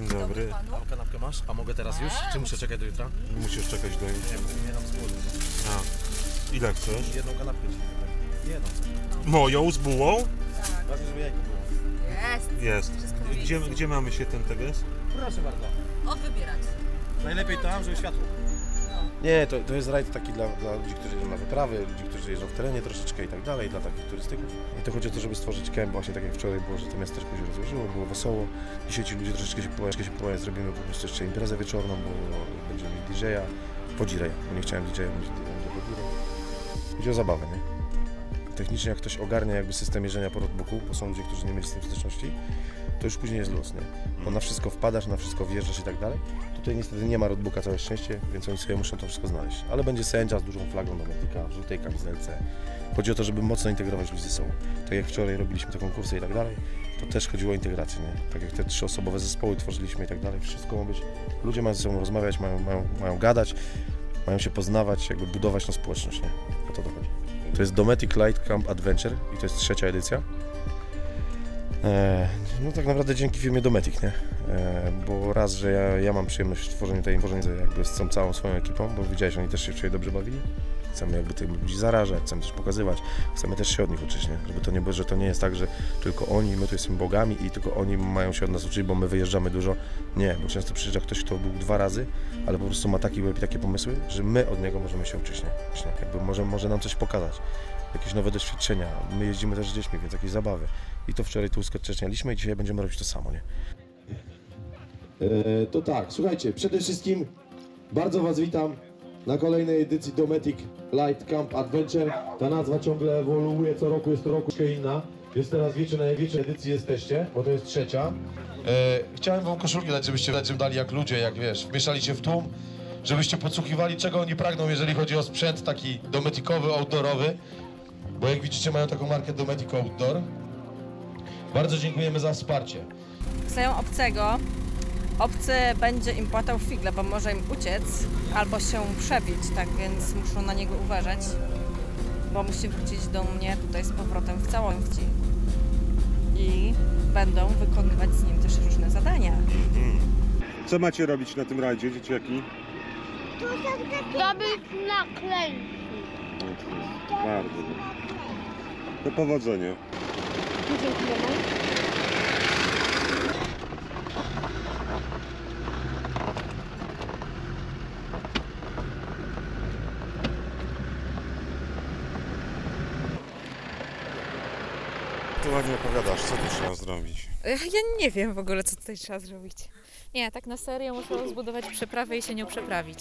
Dzień dobry. A kanapkę masz? A mogę teraz już? Czy muszę czekać do jutra? Musisz czekać do jutra. Nie, bo nie dam z głowy. A. Ile chcesz? Jedną kanapkę ci. Jedną. Moją z bułą? Ważne, żeby jajko było. Jest. Jest. Wszystko Gdzie, gdzie mamy się ten teges? Proszę bardzo. O, wybierać. Najlepiej tam, żeby światło. Nie, to, to jest rajd taki dla, dla ludzi, którzy jeżdżą na wyprawy, ludzi, którzy jeżdżą w terenie troszeczkę i tak dalej, dla takich turystyków. I to chodzi o to, żeby stworzyć kemp, właśnie tak jak wczoraj było, że to miasteczko się rozłożyło, było wesoło. Dzisiaj ci ludzie troszeczkę się połają, się połają, zrobimy po prostu jeszcze imprezę wieczorną, bo będziemy mieli DJ-a, Wodzireja, bo nie chciałem DJ-a, będzie Wodzirej. Chodzi o zabawę, nie? Technicznie jak ktoś ogarnia jakby system jeżdżenia po roadbooku, bo są ludzie, którzy nie mieli z tym styczności, to już później jest luz, nie? Bo na wszystko wpadasz, na wszystko wjeżdżasz i tak dalej. Tutaj niestety nie ma roadbooka, całe szczęście, więc oni sobie muszą to wszystko znaleźć. Ale będzie sędzia z dużą flagą Dometika, w żółtej kamizelce. Chodzi o to, żeby mocno integrować ludzi ze sobą. Tak jak wczoraj robiliśmy te konkursy i tak dalej, to też chodziło o integrację, nie? Tak jak te trzyosobowe zespoły tworzyliśmy i tak dalej, wszystko ma być... Ludzie mają ze sobą rozmawiać, mają, mają, mają gadać, mają się poznawać, jakby budować tą społeczność, nie? O to to chodzi. To jest Dometic Light Camp Adventure i to jest trzecia edycja. E, no tak naprawdę dzięki firmie Dometic, nie? E, bo raz, że ja, ja mam przyjemność w tworzeniu tej tworzenia jakby z tą całą swoją ekipą, bo widziałeś, oni też się wczoraj dobrze bawili. Chcemy jakby tych ludzi zarażać, chcemy też pokazywać, chcemy też się od nich uczyć, nie? Żeby to nie było, że to nie jest tak, że tylko oni, my tu jesteśmy bogami i tylko oni mają się od nas uczyć, bo my wyjeżdżamy dużo. Nie, bo często przyjeżdża ktoś, kto był dwa razy, ale po prostu ma taki takie pomysły, że my od niego możemy się uczyć, nie? Jakby może, może nam coś pokazać, jakieś nowe doświadczenia. My jeździmy też z dziećmi, więc jakieś zabawy. I to wczoraj tu uskutecznialiśmy i dzisiaj będziemy robić to samo, nie? E, To tak, słuchajcie, przede wszystkim bardzo Was witam na kolejnej edycji Dometic Light Camp Adventure. Ta nazwa ciągle ewoluuje, co roku jest to roku inna. Więc teraz wiecie, na największej edycji jesteście, bo to jest trzecia. E, chciałem wam koszulki dać, żebyście dać, dali jak ludzie, jak wiesz, wmieszali się w tłum, żebyście podsłuchiwali, czego oni pragną, jeżeli chodzi o sprzęt taki dometikowy, outdoorowy. Bo jak widzicie, mają taką markę Dometic Outdoor. Bardzo dziękujemy za wsparcie. Znają obcego, obcy będzie im płatał figle, bo może im uciec albo się przebić, tak więc muszą na niego uważać, bo musi wrócić do mnie tutaj z powrotem w całości i będą wykonywać z nim też różne zadania. Co macie robić na tym rajdzie, dzieciaki? Zdobyć naklejki. Bardzo dobrze. Do powodzenia. Dziękujemy. Ty ładnie opowiadasz, co tu trzeba zrobić? Ja nie wiem w ogóle, co tutaj trzeba zrobić. Nie, tak na serio muszę zbudować przeprawę i się nią przeprawić.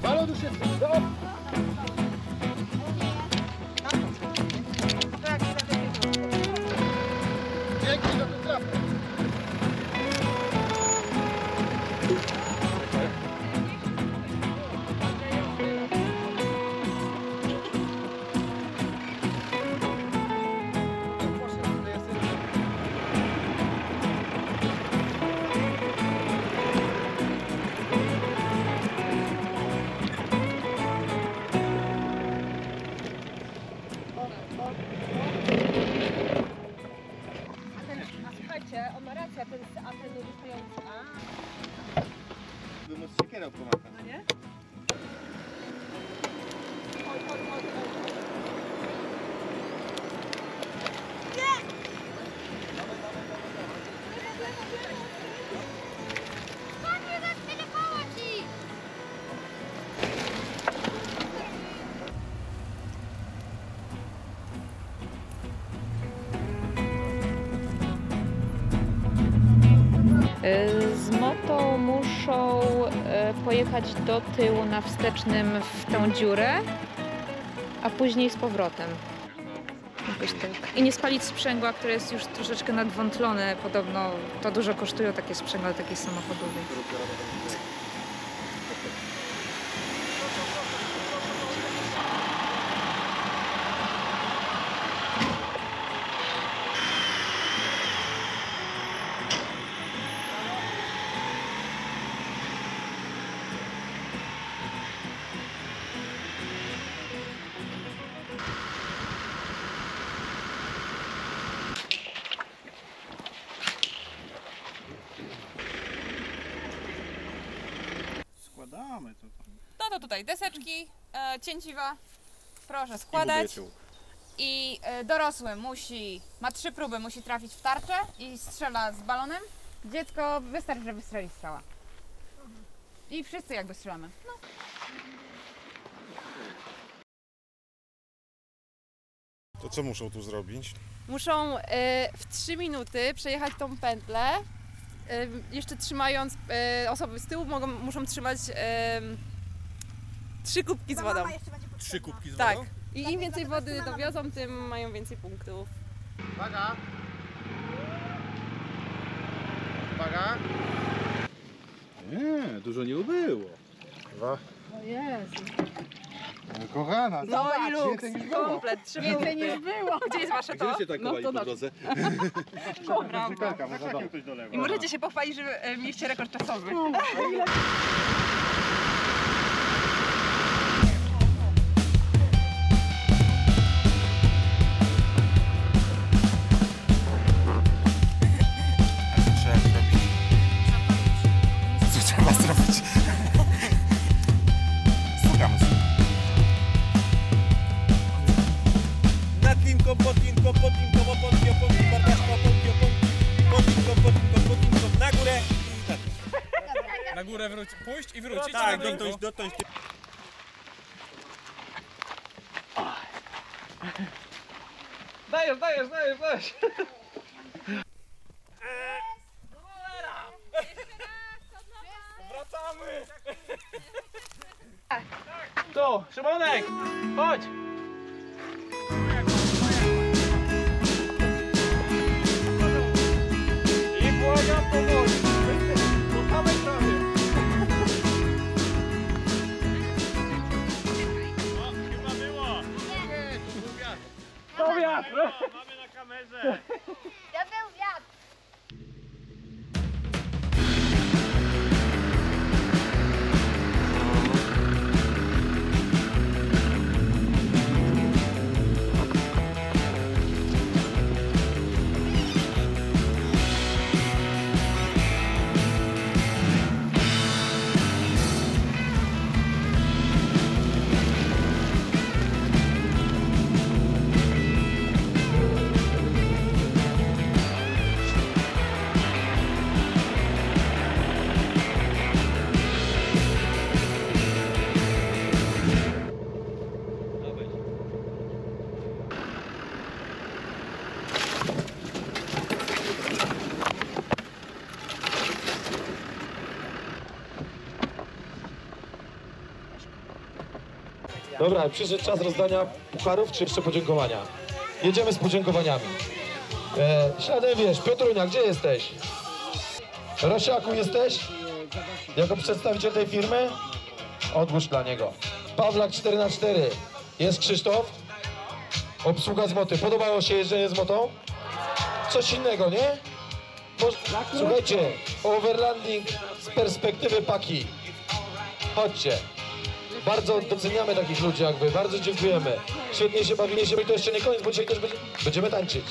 Słuchajcie, pojechać do tyłu na wstecznym w tą dziurę, a później z powrotem. Tak. I nie spalić sprzęgła, które jest już troszeczkę nadwątlone. Podobno to dużo kosztują takie sprzęgła takie samochodowe. No to tutaj deseczki, e, cięciwa, proszę składać. I e, dorosły musi, ma trzy próby, musi trafić w tarczę i strzela z balonem. Dziecko wystarczy, że wystrzeli strzała. I wszyscy jakby strzelamy. No. To co muszą tu zrobić? Muszą e, w 3 minuty przejechać tą pętlę. Jeszcze trzymając e, osoby z tyłu mogą, muszą trzymać e, trzy kubki z wodą. Trzy kubki z Tak. wodą? I im więcej wody dowiozą, tym mają więcej punktów. Uwaga. Uwaga. Nie, dużo nie było. Dwa. O Jezu. Kochana, No i luks, komplet, trzy punkty. niż było. Gdzie jest wasze to? Gdzie tankowali no, po to drodze? Brawo. I możecie się pochwalić, że e, mieliście rekord czasowy. Co trzeba zrobić? Górę wróć, pójść i wrócić. Tak, na dół. dotknąć, dotknąć. Dajesz, dajesz, dajesz, dajesz. Wracamy! Tu, Szymonek, chodź! Dobra, przyszedł czas rozdania pucharów czy jeszcze podziękowania? Jedziemy z podziękowaniami. E, wiesz, Piotrunia, gdzie jesteś? Rosiaku jesteś? Jako przedstawiciel tej firmy? Odłóż dla niego. Pawlak 4x4. Jest Krzysztof? Obsługa z moty. Podobało się jeżdżenie z motą? Coś innego, nie? Słuchajcie, overlanding z perspektywy paki. Chodźcie. Bardzo doceniamy takich ludzi jak wy, bardzo dziękujemy. Świetnie się bawiliście i to jeszcze nie koniec, bo dzisiaj też będzie, będziemy tańczyć.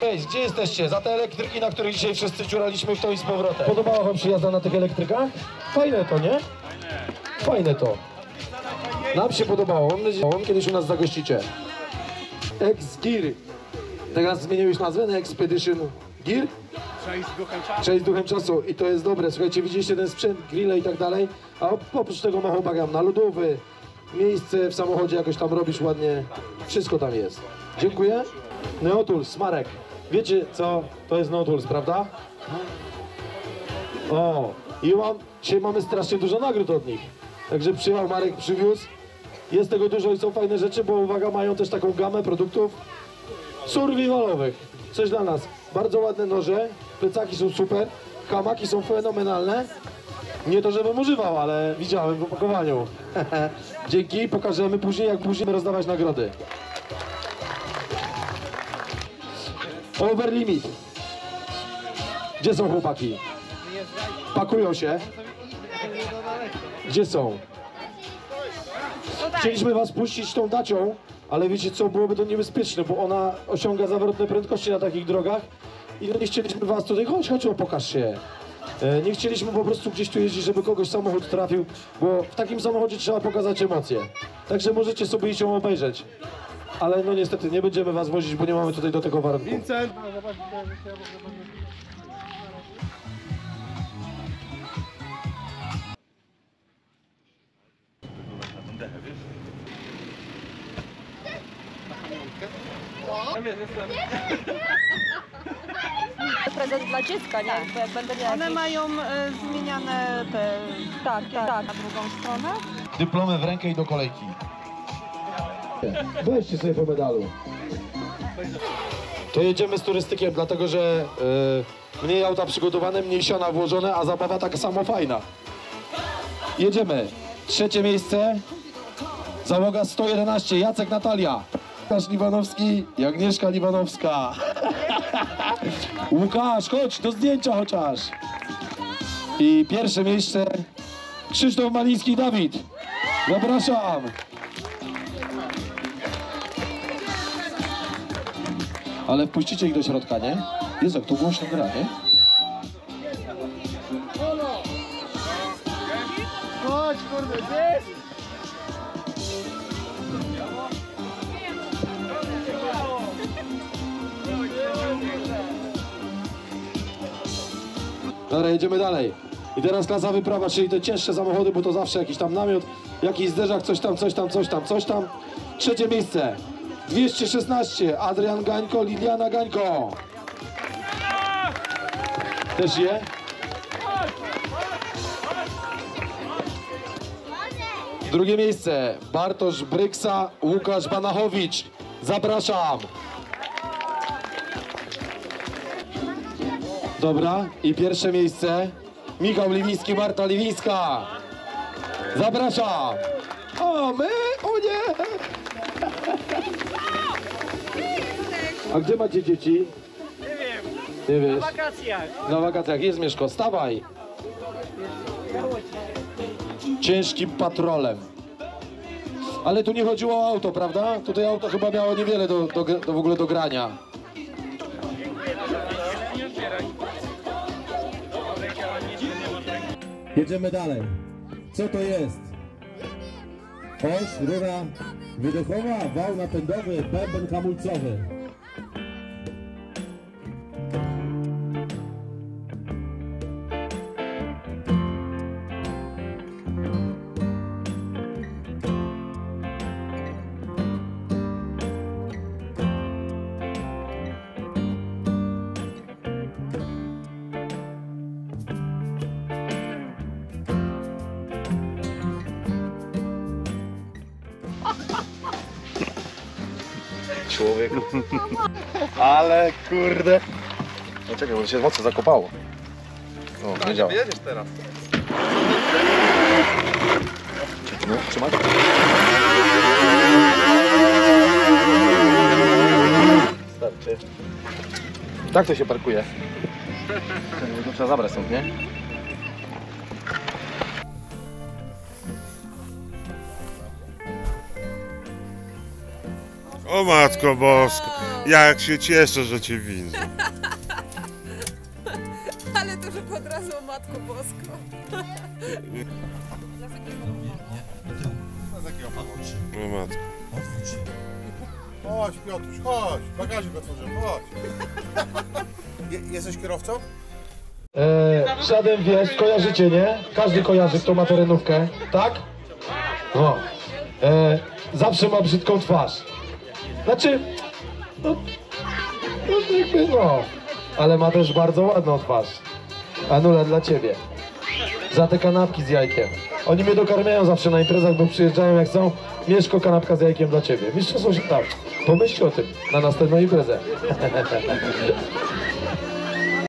Hej, gdzie jesteście? Za te elektryki, na których dzisiaj wszyscy dziuraliśmy w to i z powrotem. Podobała wam się jazda na tych elektrykach? Fajne to, nie? Fajne to. Nam się podobało, mam nadzieję, że kiedyś u nas zagościcie. Ex-Gear. Teraz zmieniłeś nazwę na Expedition Gear? Cześć duchem czasu i to jest dobre. Słuchajcie, widzieliście ten sprzęt, grille i tak dalej, a oprócz tego machobagam na lodowy, miejsce w samochodzie jakoś tam robisz ładnie, wszystko tam jest. Dziękuję. Neotools, Marek. Wiecie co to jest Neotools, prawda? O, i mam, dzisiaj mamy strasznie dużo nagród od nich. Także przyjechał Marek, przywiózł. Jest tego dużo i są fajne rzeczy, bo uwaga, mają też taką gamę produktów survivalowych. Coś dla nas. Bardzo ładne noże, plecaki są super, hamaki są fenomenalne. Nie to, żebym używał, ale widziałem w opakowaniu. Dzięki, pokażemy później, jak później rozdawać nagrody. Overlimit. Gdzie są chłopaki? Pakują się. Gdzie są? Chcieliśmy was puścić tą dacią, ale wiecie co, byłoby to niebezpieczne, bo ona osiąga zawrotne prędkości na takich drogach i no nie chcieliśmy was tutaj, chodź, chodź, pokaż się. E, Nie chcieliśmy po prostu gdzieś tu jeździć, żeby kogoś samochód trafił, bo w takim samochodzie trzeba pokazać emocje. Także możecie sobie iść ją obejrzeć. Ale no niestety nie będziemy was wozić, bo nie mamy tutaj do tego warunku. Prezent dla dziecka, nie? Jak będę miała One mają e, zmieniane te... Tak, tak, tak. Na drugą stronę. Dyplomy w rękę i do kolejki. Weźcie sobie po medalu. To jedziemy z turystykiem, dlatego że y, mniej auta przygotowane, mniej siana włożone, a zabawa taka samo fajna. Jedziemy. Trzecie miejsce. Załoga 111, Jacek Natalia. Łukasz Liwanowski i Agnieszka Liwanowska. Łukasz, chodź do zdjęcia chociaż. I pierwsze miejsce Krzysztof Maliński Dawid. Zapraszam. Ale wpuścicie ich do środka, nie? Jezu, jak to głośno gra, nie? Chodź, kurde, gdzieś! Dobra, jedziemy dalej. I teraz klasa wyprawa, czyli te cięższe samochody, bo to zawsze jakiś tam namiot, jakiś zderzak, coś tam, coś tam, coś tam, coś tam. Trzecie miejsce. 216. Adrian Gańko, Liliana Gańko. Też je? Drugie miejsce. Bartosz Bryksa, Łukasz Banachowicz. Zapraszam. Dobra, i pierwsze miejsce Michał Liwiński, Marta Liwińska. Zapraszam. O, my? O nie! A gdzie macie dzieci? Nie wiem, Nie na wiesz. wakacjach. Na wakacjach jest Mieszko, stawaj. Ciężkim patrolem. Ale tu nie chodziło o auto, prawda? Tutaj auto chyba miało niewiele do, do, do w ogóle do grania. Jedziemy dalej. Co to jest? Oś, rura wydechowa, wał napędowy, bęben hamulcowy. Człowiek. Ale kurde. No czekaj, bo się mocno zakopało. O, nie działa. Jedziesz teraz. No, trzymaj. Starczy. Tak to się parkuje. To trzeba zabrać stąd, nie? O Matko Bosko, jak się cieszę, że cię widzę. Ale to, że od razu o Matko Bosko. O Matko. Chodź Piotruś, chodź. Bagażnik otworzę, chodź. Je, jesteś kierowcą? E, żaden wiesz, kojarzycie, nie? Każdy kojarzy, kto ma terenówkę, tak? No. E, zawsze ma brzydką twarz. Znaczy, no, no jakby no, ale ma też bardzo ładną twarz. Anula dla ciebie. Za te kanapki z jajkiem. Oni mnie dokarmiają zawsze na imprezach, bo przyjeżdżają jak są. Mieszko, kanapka z jajkiem dla ciebie. Mistrzostwo się tak. Pomyślcie o tym na następną imprezę.